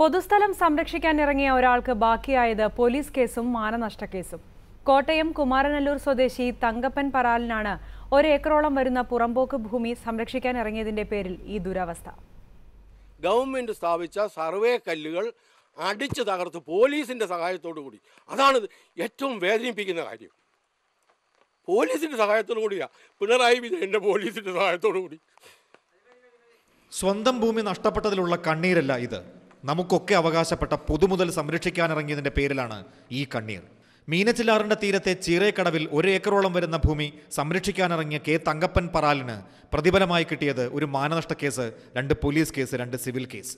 പൊതുസ്ഥലം സംരക്ഷിക്കാൻ ഇറങ്ങിയ ഒരാൾക്ക് ബാക്കിയായത് പോലീസ് കേസും മാനനഷ്ട കേസും. കോട്ടയം കുമാരനല്ലൂർ സ്വദേശി തങ്കപ്പൻ പറാലിനാണ് ഒരേക്കറോളം വരുന്ന പുറമ്പോക്ക് ഭൂമി സംരക്ഷിക്കാൻ ഇറങ്ങിയതിന്റെ പേരിൽ ഈ ദുരവസ്ഥ. ഗവൺമെന്റ് സ്ഥാപിച്ച സർവേ കല്ലുകൾ അടിച്ചു തകർത്ത് പോലീസിന്റെ സഹായത്തോടു കൂടി. അതാണ് ഏറ്റവും വേദനിപ്പിക്കുന്ന കാര്യം. പോലീസിന്റെ സഹായത്തോടു കൂടിയാ. പിണറായി വിജയന്റെ പോലീസിന്റെ സഹായത്തോടു കൂടി. സ്വന്തം ഭൂമി നഷ്ടപ്പെട്ടതിലുള്ള കണ്ണീരല്ല ഇത്. നമുക്കൊക്കെ അവകാശപ്പെട്ട പൊതുമുതൽ സംരക്ഷിക്കാനിറങ്ങിയതിന്റെ പേരിലാണ് ഈ കണ്ണീർ. മീനച്ചിലാറിന്റെ തീരത്തെ ചീറേക്കടവിൽ ഒരു ഏക്കറോളം വരുന്ന ഭൂമി സംരക്ഷിക്കാനിറങ്ങിയ കെ തങ്കപ്പൻ പറാലിന് പ്രതിഫലമായി കിട്ടിയത് ഒരു മാനനഷ്ട കേസ് രണ്ട് പോലീസ് കേസ് രണ്ട് സിവിൽ കേസ്.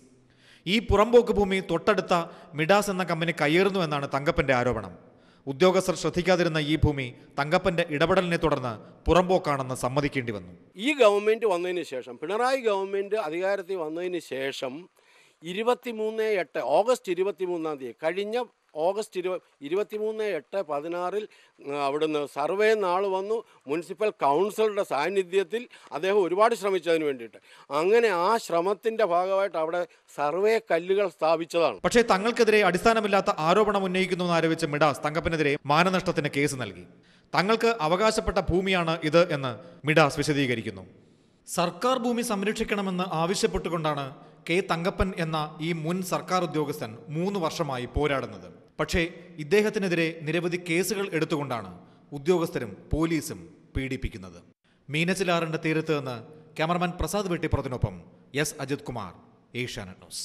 ഈ പുറമ്പോക്ക് ഭൂമി തൊട്ടടുത്ത മിഡാസ് എന്ന കമ്പനി കയ്യേറുന്നു എന്നാണ് തങ്കപ്പന്റെ ആരോപണം. ഉദ്യോഗസ്ഥർ ശ്രദ്ധിക്കാതിരുന്ന ഈ ഭൂമി തങ്കപ്പന്റെ ഇടപെടലിനെ തുടർന്ന് പുറമ്പോക്കാണെന്ന് സമ്മതിക്കേണ്ടി വന്നു. ഈ ഗവൺമെന്റ് വന്നതിന് ശേഷം പിണറായി ഗവൺമെന്റ് അധികാരത്തിൽ വന്നതിന് ശേഷം ഇരുപത്തിമൂന്ന് എട്ട് ഓഗസ്റ്റ് ഇരുപത്തി മൂന്നാം തീയതി കഴിഞ്ഞ ഓഗസ്റ്റ് ഇരുപ ഇരുപത്തിമൂന്ന് എട്ട് പതിനാറിൽ അവിടുന്ന് സർവേ നാൾ വന്നു. മുനിസിപ്പൽ കൗൺസിലറുടെ സാന്നിധ്യത്തിൽ അദ്ദേഹം ഒരുപാട് ശ്രമിച്ചതിന് വേണ്ടിയിട്ട്. അങ്ങനെ ആ ശ്രമത്തിന്റെ ഭാഗമായിട്ട് അവിടെ സർവേ കല്ലുകൾ സ്ഥാപിച്ചതാണ്. പക്ഷേ തങ്ങൾക്കെതിരെ അടിസ്ഥാനമില്ലാത്ത ആരോപണം ഉന്നയിക്കുന്നു ആരോപിച്ച് മിഡാസ് തങ്കപ്പനെതിരെ മാനനഷ്ടത്തിന് കേസ് നൽകി. തങ്ങൾക്ക് അവകാശപ്പെട്ട ഭൂമിയാണ് ഇത് എന്ന് മിഡാസ് വിശദീകരിക്കുന്നു. സർക്കാർ ഭൂമി സംരക്ഷിക്കണമെന്ന് ആവശ്യപ്പെട്ടുകൊണ്ടാണ് കെ തങ്കപ്പൻ എന്ന ഈ മുൻ സർക്കാർ ഉദ്യോഗസ്ഥൻ മൂന്ന് വർഷമായി പോരാടുന്നത്. പക്ഷേ ഇദ്ദേഹത്തിനെതിരെ നിരവധി കേസുകൾ എടുത്തുകൊണ്ടാണ് ഉദ്യോഗസ്ഥരും പോലീസും പീഡിപ്പിക്കുന്നത്. മീനച്ചിലാറിന്റെ തീരത്ത് നിന്ന് ക്യാമറമാൻ പ്രസാദ് വെട്ടിപ്പുറത്തിനൊപ്പം എസ്. അജിത് കുമാർ ഏഷ്യാനെറ്റ് ന്യൂസ്.